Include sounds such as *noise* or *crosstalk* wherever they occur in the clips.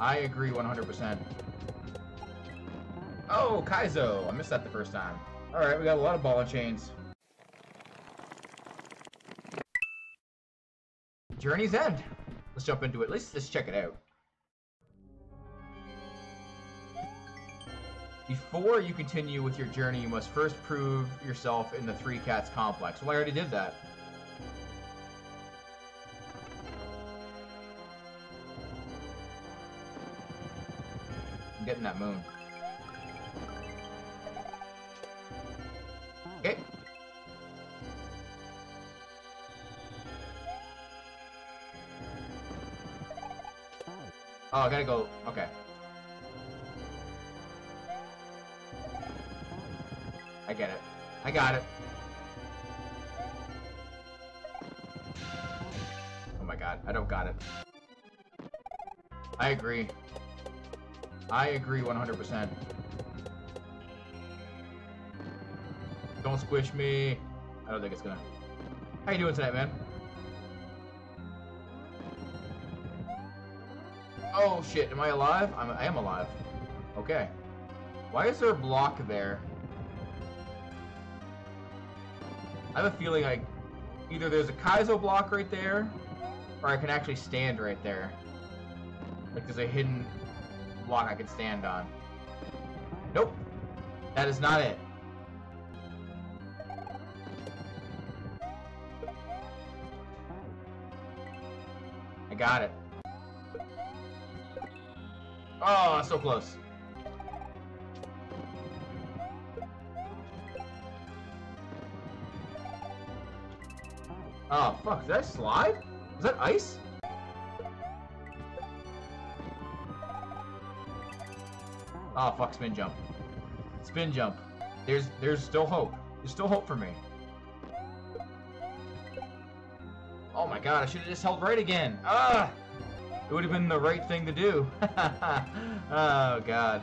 I agree 100%. Oh, Kaizo! I missed that the first time. Alright, we got a lot of ball and chains. Journey's End. Let's jump into it. Let's just check it out. Before you continue with your journey, you must first prove yourself in the Three Cats complex. Well, I already did that. Getting that moon. Okay. Oh, I gotta go. Okay. I get it. I got it. Oh my god, I don't got it. I agree. I agree 100%. Don't squish me. I don't think it's gonna. How you doing tonight, man? Oh shit, am I alive? I'm, I am alive. Okay. Why is there a block there? I have a feeling like either there's a Kaizo block right there, or I can actually stand right there. Like there's a hidden block I can stand on. Nope. That is not it. I got it. Oh, so close. Oh, fuck. Did I slide? Is that ice? Oh, fuck. Spin jump. Spin jump. There's, there's still hope. There's still hope for me. Oh my god, I should have just held right again. Ah! It would have been the right thing to do. *laughs* oh god.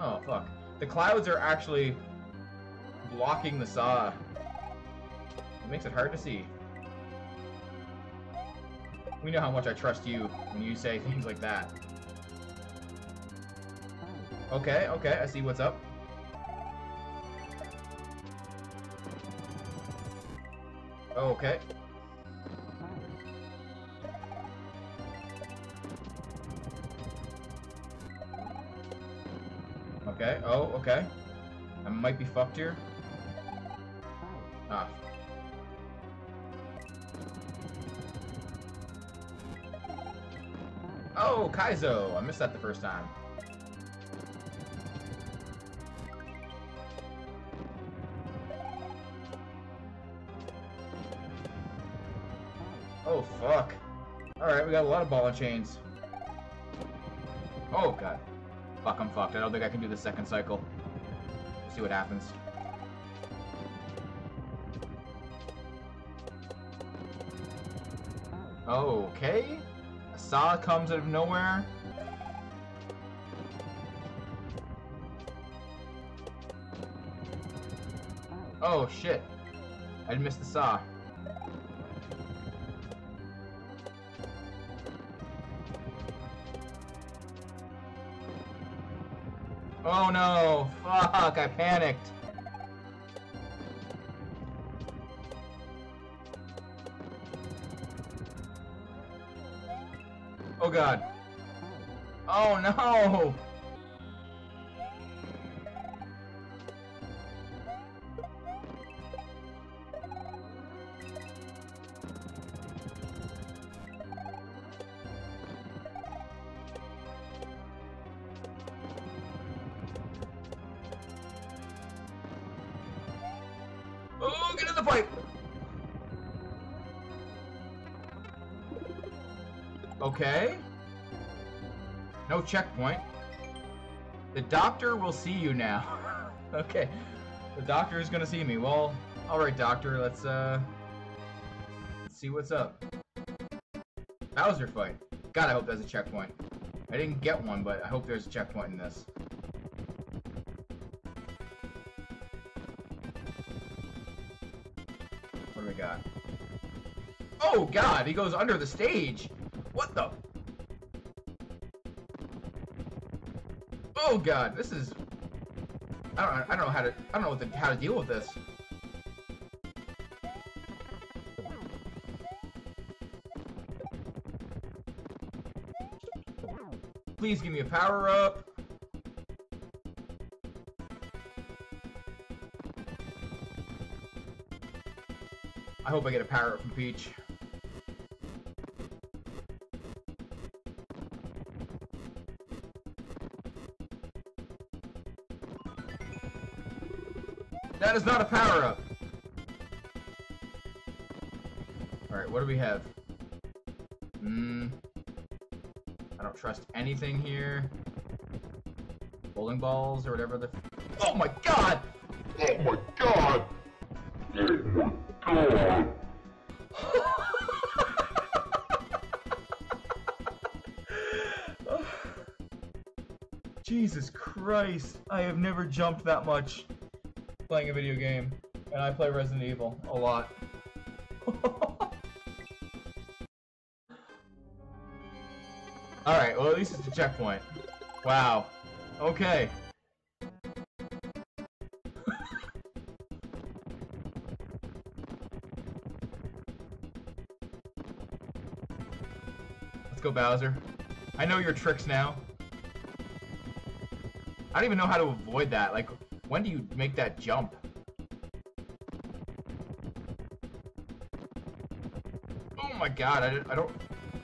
Oh fuck. The clouds are actually blocking the saw. It makes it hard to see. We know how much I trust you when you say *laughs* things like that. Okay, okay, I see what's up. Okay. Okay, oh, okay. I might be fucked here. Ah. Oh, Kaizo! I missed that the first time. Oh, fuck. Alright, we got a lot of ball and chains. Oh, God. Fuck, I'm fucked. I don't think I can do the second cycle. See what happens. Okay. A saw comes out of nowhere. Oh, shit. I missed the saw. Oh no! Fuck, I panicked. God. Oh no! Oh, get in the pipe! Okay. No checkpoint. The doctor will see you now. *laughs* okay. The doctor is gonna see me. Well, alright doctor, let's uh let's see what's up. Bowser fight. God, I hope there's a checkpoint. I didn't get one, but I hope there's a checkpoint in this. What do we got? Oh god, he goes under the stage. What the? Oh god, this is. I don't. I don't know how to. I don't know what the, how to deal with this. Please give me a power up. I hope I get a power up from Peach. That is not a power up. Alright, what do we have? Hmm. I don't trust anything here. Bowling balls or whatever the. Oh my god! Oh my god! Oh my god! *laughs* Jesus Christ, I have never jumped that much playing a video game. And I play Resident Evil a lot. *laughs* Alright, well at least it's a checkpoint. Wow. Okay. *laughs* Let's go, Bowser. I know your tricks now. I don't even know how to avoid that. Like, when do you make that jump? Oh my god, I, don't- I don't...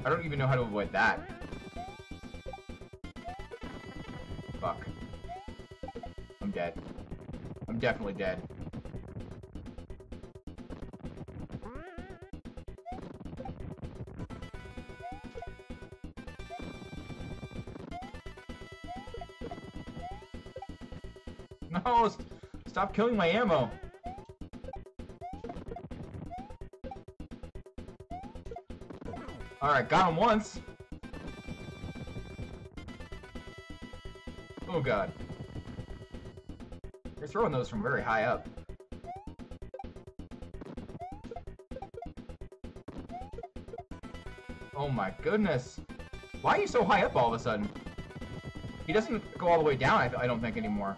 I don't even know how to avoid that. Fuck. I'm dead. I'm definitely dead. Stop killing my ammo. Alright, got him once. Oh god. You're throwing those from very high up. Oh my goodness. Why are you so high up all of a sudden? He doesn't go all the way down, I, I don't think, anymore.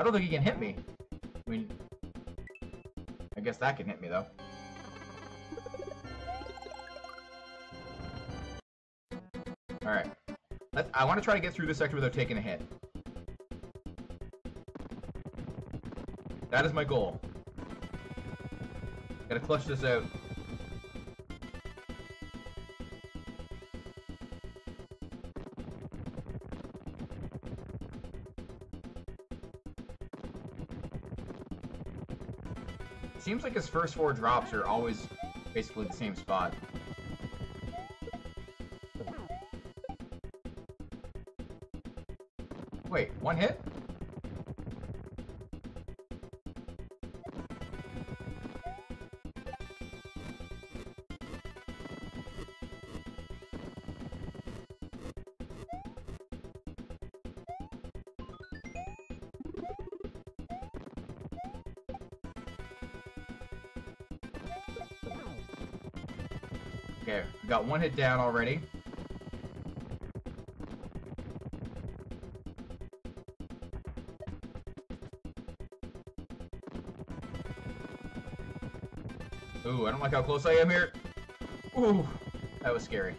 I don't think he can hit me. I mean... I guess that can hit me, though. Alright. I want to try to get through this sector without taking a hit. That is my goal. Gotta clutch this out. Seems like his first four drops are always basically the same spot. Wait, one hit? Got one hit down already. Ooh, I don't like how close I am here. Ooh, that was scary.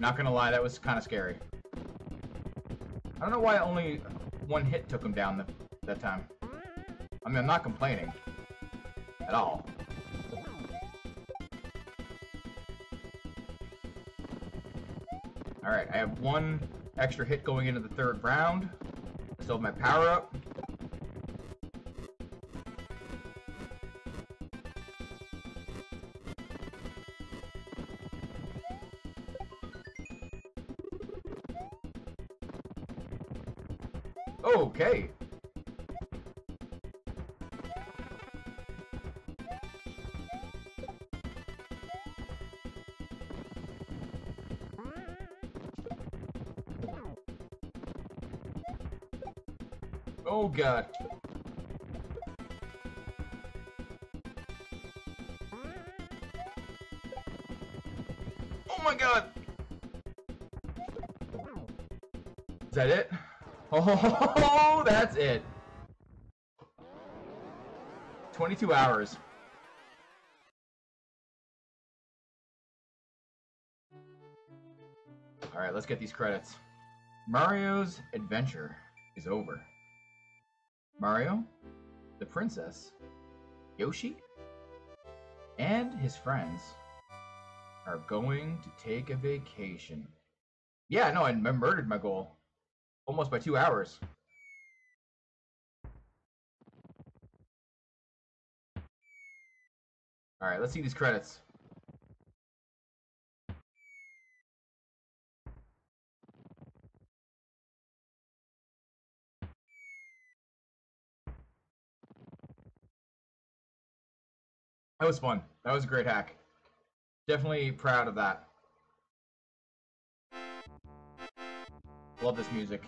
Not gonna lie, that was kind of scary. I don't know why only one hit took him down the, that time. I mean, I'm not complaining. At all. Alright, I have one extra hit going into the third round. I still have my power up. Oh god. Oh my god! Is that it? *laughs* Oh, that's it. 22 hours. Alright, let's get these credits. Mario's adventure is over. Mario, the princess, Yoshi, and his friends are going to take a vacation. Yeah, no, I murdered my goal. Almost by two hours. Alright, let's see these credits. That was fun. That was a great hack. Definitely proud of that. Love this music.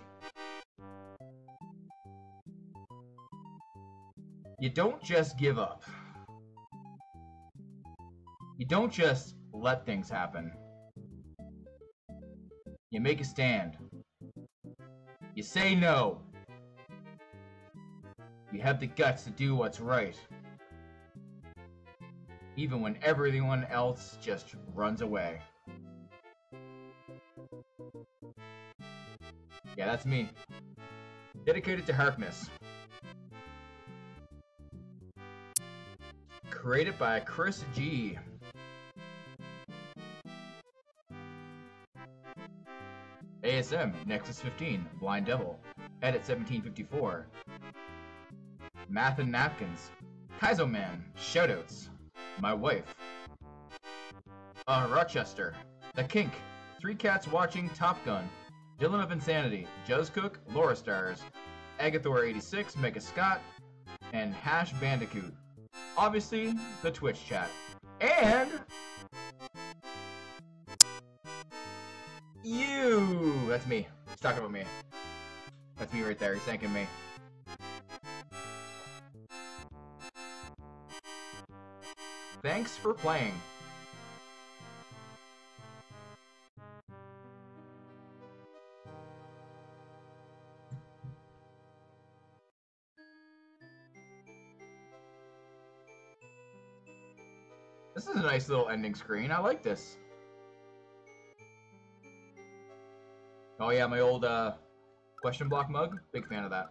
You don't just give up. You don't just let things happen. You make a stand. You say no. You have the guts to do what's right. Even when everyone else just runs away. Yeah, that's me. Dedicated to Harkness. Created by Chris G. ASM, Nexus 15, Blind Devil, Edit 1754. Math and Napkins, Kaizo Man, Shoutouts, My Wife. Uh, Rochester, The Kink, Three Cats Watching Top Gun, Dylan of Insanity, Joe's Cook, Laura Stars, Agathor86, Mega Scott, and Hash Bandicoot. Obviously, the Twitch chat. And you! That's me. He's talking about me. That's me right there. He's thanking me. Thanks for playing. This is a nice little ending screen. I like this. Oh yeah, my old uh, question block mug. Big fan of that.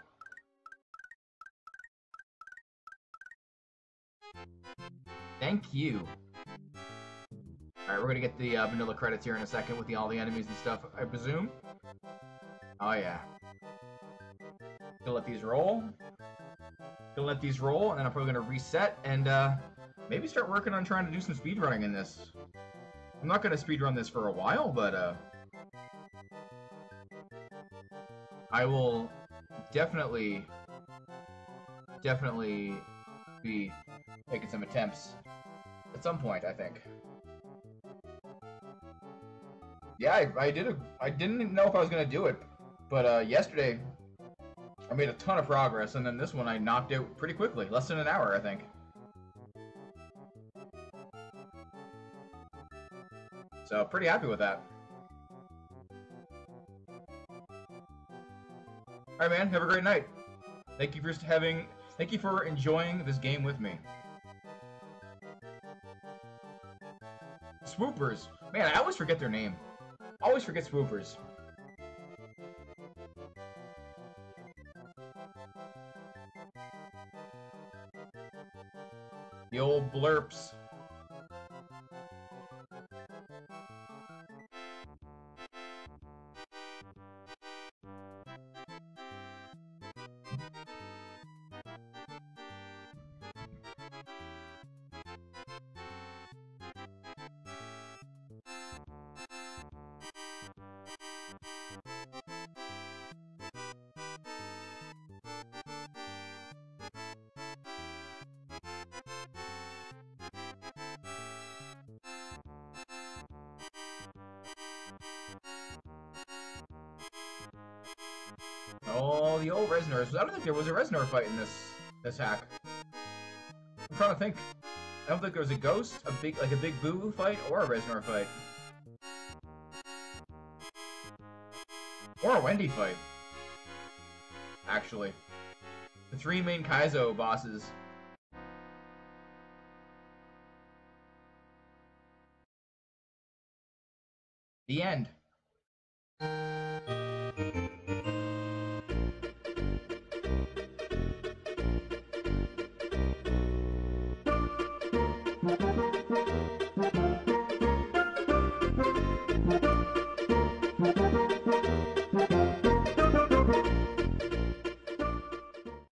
Thank you. Alright, we're gonna get the uh, vanilla credits here in a second with the, all the enemies and stuff, I presume. Oh yeah. Gonna let these roll. Gonna let these roll, and then I'm probably gonna reset and uh, maybe start working on trying to do some speedrunning in this. I'm not gonna speedrun this for a while, but uh, I will definitely, definitely be making some attempts at some point. I think. Yeah, I, I did. A, I didn't know if I was gonna do it, but uh, yesterday I made a ton of progress, and then this one I knocked out pretty quickly, less than an hour, I think. So pretty happy with that. Alright man, have a great night. Thank you for having thank you for enjoying this game with me. Swoopers. Man, I always forget their name. Always forget swoopers. The old blurps. the old Reznor. I don't think there was a Reznor fight in this this hack. I'm trying to think. I don't think there was a ghost, a big like a big boo boo fight, or a Reznor fight. Or a Wendy fight. Actually. The three main Kaizo bosses. The end.